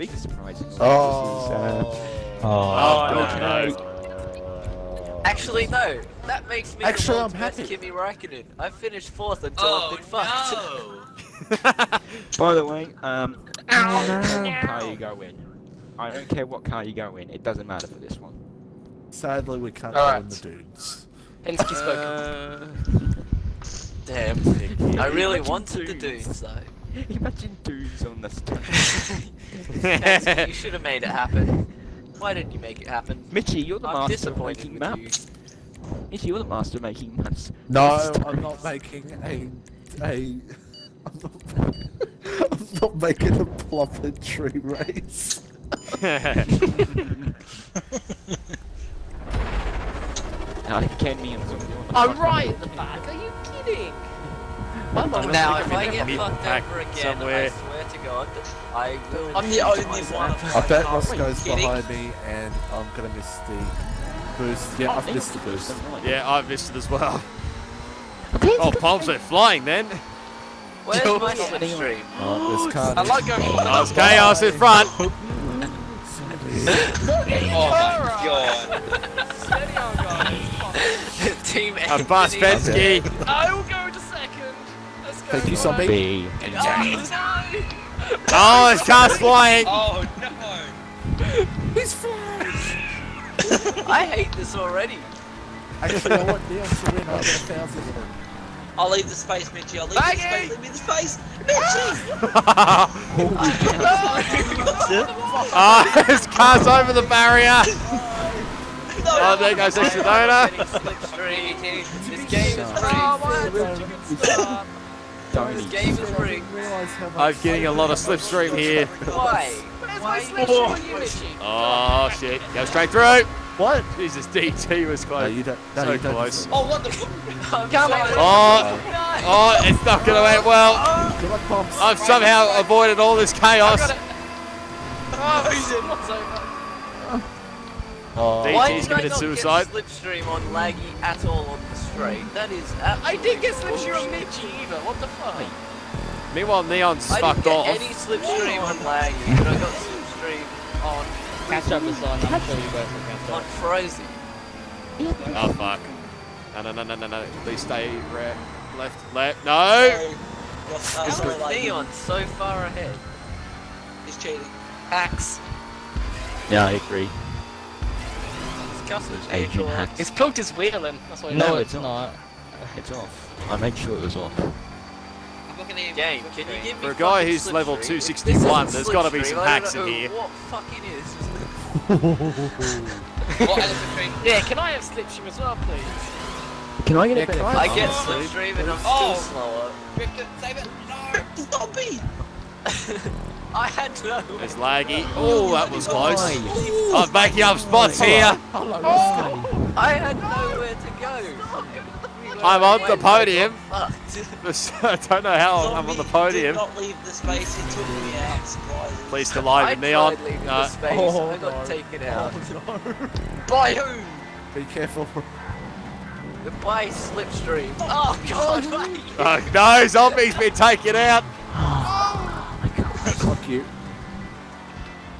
biggest surprise. in all this is, uh, Oh, Oh, okay. no. Actually, no. That makes me Actually, I'm world's best happy. Kimi Raikkonen. I finished fourth until Oh I've been fucked. no! By the way, um, what car you go in? I don't care what car you go in. It doesn't matter for this one. Sadly, we can't All go right. in the dunes. Penske spoken. Uh, Damn. I really wanted the dudes. dunes though. Imagine dudes on the stage. You should have made it happen. Why didn't you make it happen? Mitchie, you're the I'm master of disappointed making with maps. Mitchie, you're the master of making maps. No, I'm not making a a. I'm not, I'm not making a plummetry race. I can me and some. I'm right at the back. Are you kidding? I'm Now, if I get fucked pack over again, somewhere. I swear to God, I will. I'm the only one. I bet Oh, Ross goes kidding? behind me, and I'm gonna miss the boost. Yeah, oh, I've missed the boost. yeah, I've missed it as well. Oh, Poms are flying then. Where's Yo. my slipstream? Oh, this car. I like going for Oh, it's chaos in front. Oh my god. Steady on, guys. Team A bus Thank you, guys. Zombie. B. Oh, Oh, his car's flying. Oh no. no! I hate this already. Actually, I want Neon to win. I got a thousand of them. I'll leave the space, Mitchie. I'll leave the space. Leave me the space. Mitchie! oh, his car's over the barrier. Oh, there goes Extradona. Slipstream. This game is Oh, rigged. my Don't This game is I rigged. didn't realise how much. I'm getting a lot of slipstream here. Why? Where's my slipstream on you, Mitchie? Oh shit, go straight through. What? Jesus, DT was close. No, you don't. No, so you don't. close. Oh, what the fuck? I'm Come on. Oh, No. oh, it's not gonna end well. Good. I've somehow avoided all this chaos. Oh, he's in. What's over? Oh, DT Why He's did I committed not suicide. get slipstream on laggy at all on the straight? That is I didn't get slipstream bullshit. on Mitchie either. What the fuck? Meanwhile, Neon's I fucked didn't off. any slipstream on laggy, but I got slipstream on Catch up the sign, I'm sure you both will catch on up. frozen. Oh fuck. No, no, no, no, no, no. Please stay re- left, left. No! Ross, How uh, sorry, is like, Neon so far ahead? He's cheating. Hacks. Yeah, I agree. Disgusting. Asian hacks. His cloak is wheeling. That's why. No, No, it's it's not. It's off. I made sure it was off. I'm looking at him. Game, can you give me For a guy who's level 261, there's gotta be some I hacks in here. What fucking is? What elephant tree? Yeah, can I have slipstream as well, please? Can I get Yeah, a better? can I get please. slipstream and I'm Oh. still slower. Victor, save it. No! Stop me! I had no. There's laggy. Oh, that was close. Why? Oh, I'm making up spots here. Oh, I had nowhere to go. I'm on the podium. I got fucked. I don't know how I'm on the Zombie podium. Did not leave the space. He took me out. Surprising. Please collide I with Neon. tried leaving No. the space. Oh, I got no. taken oh, out. By who? Be careful. The By slipstream. Oh, oh god, wait. Oh, uh, no, zombie's been taken out. Fuck you.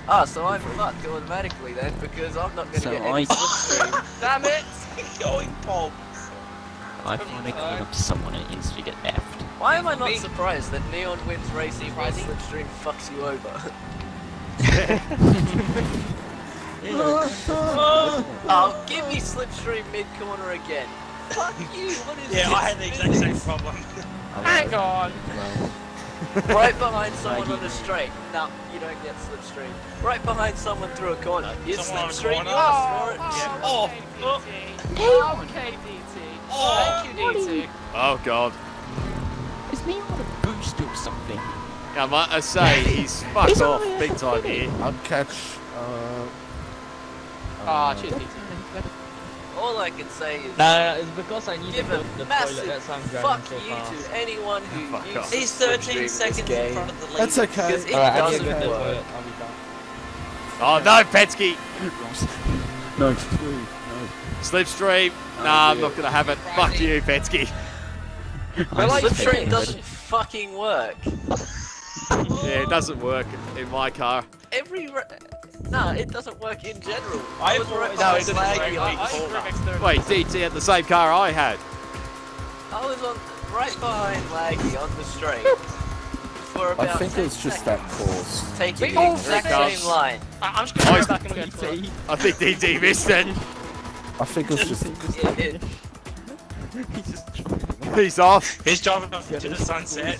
Ah, so I'm fucked automatically then because I'm not gonna So get I- any slipstream. Damn it! Going Bob. I finally caught up to someone and instantly get effed. Why am I not Me. surprised that Neon wins racing while Surprising. slipstream fucks you over? oh, give me slipstream mid corner again. Fuck you. What is Yeah, this? I had the exact same problem. Hang on. right behind someone on the straight. No, you don't get slipstream. Right behind someone through a corner. You Someone on a slipstream, you corner. ask for it. Yeah. Oh, Oh. DT. Okay, DT. Oh. Thank you, DT. Oh, God. Is Neon on a boost or something? I might say, he's fucked He's off big time here. I'll catch. Uh, Ah, uh, cheers, DT. All I can say is No, no, no, it's because I need to give go to the toilet. massive That's why I'm fuck driving so you fast. to anyone who Fuck uses. He's 13 seconds this in front of the lead. That's okay. Because it Alright, I need to doesn't go to the work. toilet. I'll be back. Oh, no, Petsky. No. No. Slipstream. Nah, I'm not going to have it. Fuck you, Petsky. My I slipstream suspect- doesn't fucking work. Yeah, it doesn't work in my car. every. Ra- nah, it doesn't work in general. I was right no, behind it's Laggy laggy. on I, the I corner. Wait, DT had the same car I had. I was on right behind Laggy on the straight I think it was just that seconds, course. taking the exact same line. I, I'm just gonna I- go back and go for it. I think DT missed it. I think it was just. He's just He's off. He's driving off to the sunset.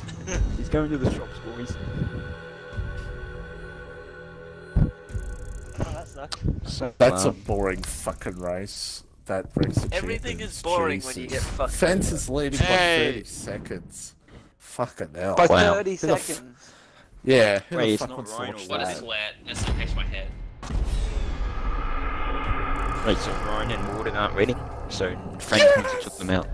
He's going to the shops, boys. So, That's a um, boring fucking race. That race of Everything is champions, boring when you get fucked. Fence is leading by 30 seconds. Fucking hell. By Wow. 30 Who f- seconds. Yeah, who Wait, the it's not wants to Ryan watch or What a that? sweat. That still makes my head. Wait, so Ryan and Warden aren't ready? So Frank yes! took them out.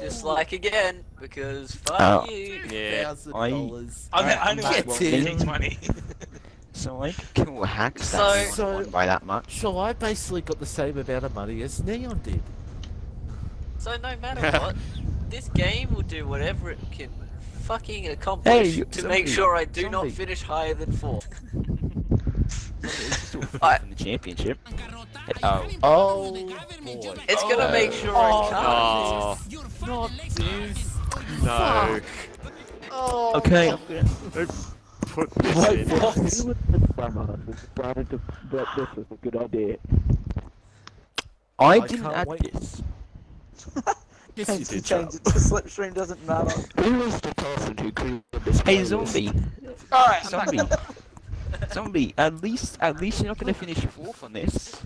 Dislike again because fuck Oh. you. Yeah. Thousand I- dollars. I, I only Get want in. Money. So I could kill So- that So- by that much. So I basically got the same amount of money as Neon did. So no matter what, this game will do whatever it can fucking Hey, accomplish you- to zombie, make sure I do not finish higher than four. I- in the championship. Oh, Oh boy. It's gonna Oh. make sure Oh, I can't. Oh, Not this. no. Oh. okay. I'm gonna. Who put this Wait, in? what? This is a good idea. I I didn't can't add wait. this. Yes, Change, you did, change it to slipstream doesn't matter. Who was the person who created this? Hey, zombie. Alright, Zombie. zombie. At least, at least you're not gonna finish fourth on this.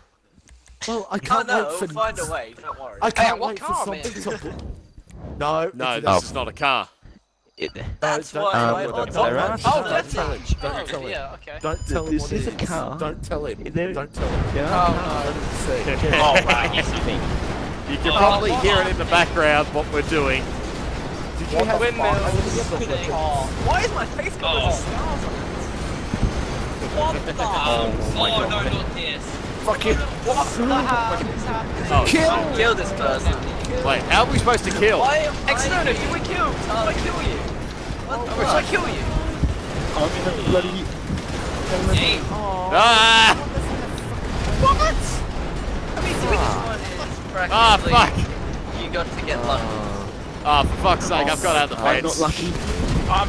Well, I Oh can't no, wait we'll for. find a way. Don't worry. I can't what wait for car, something to. No, No, this is not a car. It, That's don't- why um, my don't odds tell are her. right. Oh, Oh, don't that's tell it. him. Don't Oh, tell him. Yeah, okay. Don't tell him This what is it a car. Don't tell him. Don't tell him. yeah. Oh Let him see. Oh, wow, yes, I think. You can Oh, probably hear it in the background what we're doing. Did you have Windmills. fun? Oh, Why is my face got Oh. little stars on it? What the? Um, oh, no, not this. Fuck you. What the hell? Oh, Kill. Kill this person. Wait, how are we supposed to kill? Why am I? External, you were killed. How did I kill you? What the? How I kill you? I'm gonna bloody. Hey, Ah! What? I mean, this one is Ah, fuck! you got to get lucky. Ah, for fuck's sake, I've got out the I'm not lucky. I'm,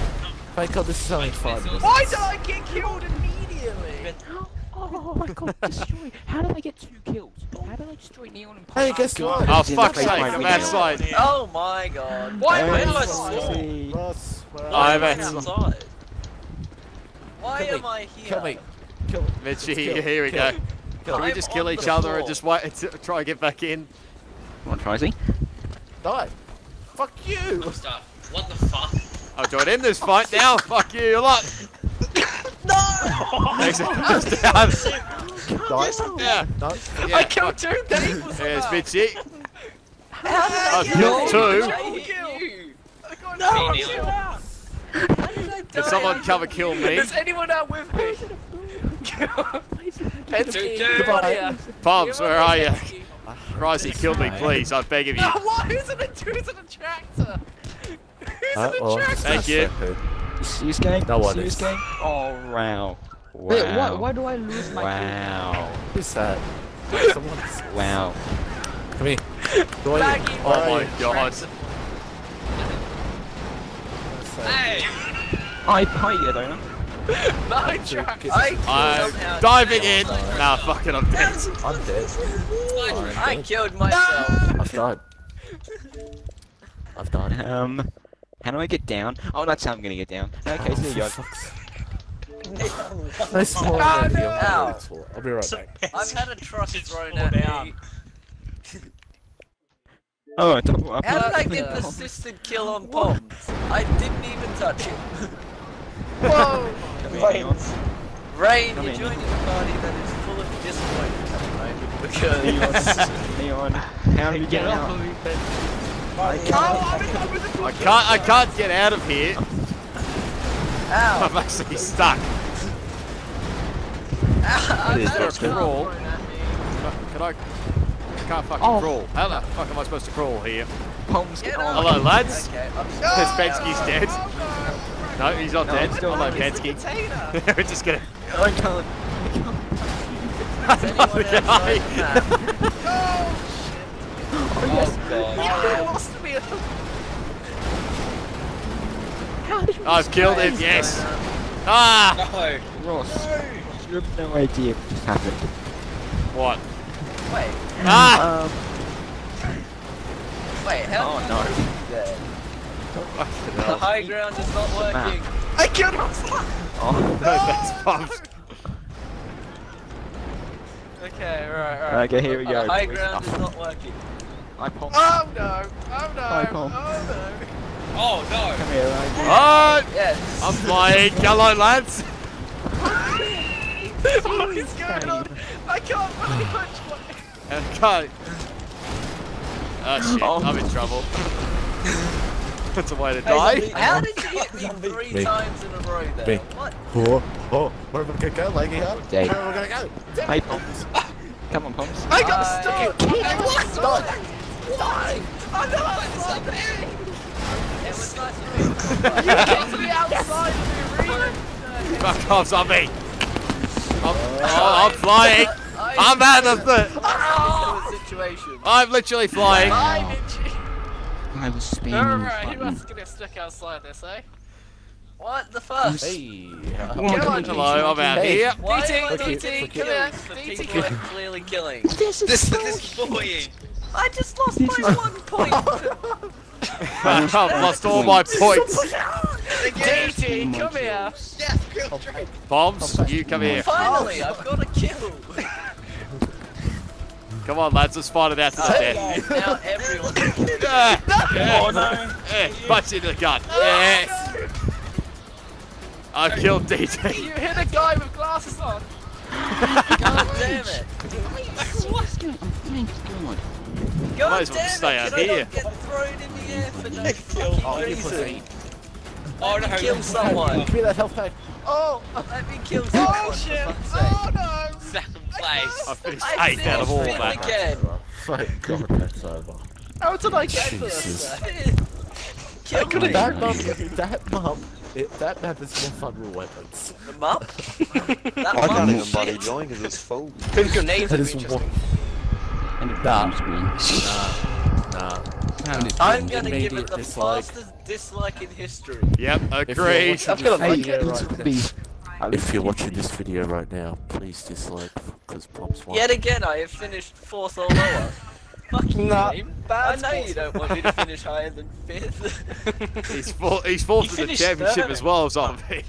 Thank God this is only five minutes. Why did I get killed immediately? Oh my god, destroy. How did I get two kills? How did I destroy Neon and Hey, Pop? guess what? Oh, It's in fuck's sake, I'm right outside. Oh my god. Why am I Ross, small? see. Ross, where are I'm outside. outside. Why Kill me. am I here? Kill me. Kill me. Mitchie, Kill, here we kill, go. kill. Can we just kill each the other and just wait to try and get back in? Come on, Trizzy. Die. Fuck you. What the fuck? I'll join in this fight now. Fuck you lot. No! Thanks, just down. Yeah. No. yeah. I killed two people There's somehow. Mitchie. How did Oh, I get no. two? Two. I hit you. I got No, no, Neil. chill out. How did I Can someone cover kill me? Is anyone out with me? Penske, Two, two. come on here. Poms, where are you? Penske. Risey, kill me, please. I beg of you. No, why isn't it two? Is it a tractor? Who's Uh, in a tractor? Thank you. See this game? No one See is. this game? Oh, wow. Wow. Wait, why, why do I lose my Wow. Who's that? Someone's... Wow. Come here. Go Maggie. Oh Where are my god. Hey! I pay you, don't I? My tractor. I I'm somehow diving in. Nah, fuck it, I'm dead. I'm dead. I killed myself. I've died. I've died. Um, how do I get down? Oh, that's how I'm gonna get down. Okay, oh, see you guys. Nice small Oh, no. Ow. I'll be- I'll right back. I've had a truck Just thrown fall at down. me. Oh, double up. How did I get an assisted kill on Poms? I didn't even touch him. Whoa! Come here, Neon. Rain, you're joining a party that is full of disappointment at the moment because... Neon, how do you get out? I can't. I can't, I can't get out of here. Ow! I'm actually stuck. I've is had a Crawl. thrown at. Can I? I can't fucking Oh. crawl. How the fuck am I supposed to crawl here? Poms Get get on. on. Hello, lads. Okay, I'm Because Bensky's dead. Oh, no, he's not No, dead. I'm still Hello, alive. Kensky. Container. We're just gonna. I can't. Is anyone The else guy. right now? God. You lost me. I've killed him. Yes. Ah. No. Ross, you have no idea what just happened. What? Wait, Ah. Um, wait, how oh did no. you do that? The high ground is not working. I killed him. Oh. That's pumped. Okay, right, right. Okay, here we go. The high ground is not working. I popped. Oh no! Oh no! Hi, Paul. Oh Oh no. Come here, I Oh, Yes. I'm flying. Hello, lads. no! what is going on? I can't believe which way. Okay. Oh shit, Oh. I'm in trouble. That's a way to Hey, die. How did you get me three Me. times in a row there? Me. What? Oh, oh, where am I gonna go, Laggy? Huh? Where am I gonna go? Hi, Poms. Come on, Poms. I got I- stuck! I got stuck! Why? Oh no! I'm stuck! It was nice to you. You got to the outside of the arena! Fuck off, zombie. I'm, oh, I'm flying. I- I'm out of the. Oh. situation. I'm literally flying. I'm itchy. I was spinning. Alright, who else is gonna stick outside this, eh? What the fuck? Hey. Come on, Come on, Hello, I'm out Hey. here. Why DT, am DT, come here, DT, people come I'm clearly killing? This this is for you. I just lost my one point. I've lost all my points. DT, come here! Poms, you come here. Finally, I've got a kill. Come on, lads, let's fight it out to the death. now everyone's yeah. Eh, punch into the gun. Yeah. I killed DT. You hit a guy with glasses on! God damn it. God Might as well just stay it. out Can here. not get thrown in the air for no fucking reason? Oh no. Kill someone. Give me that health pack. Oh! Let me kill oh, someone. Oh shit! Oh no! Second place. I finished I eighth out of all that. fifth again. Thank God that's over. How did I get Jesus. this? Kill me. That map, that map, it, that map is more fun with weapons. The map? That I can't even is bother join because it's full. Grenades That would is be one. interesting. Nah, nah, nah. I'm gonna give it Immediate the dislike. fastest dislike in history. Yep, If you're agreed. watching I've got a this like video it. right If you're watching this video right now, please dislike because Pops won. Yet again, I have finished fourth or lower. Fuck you, Nah, game. I know you don't want me to finish higher than fifth. He's, fall, he's fallen You to the championship third. as well, zombie.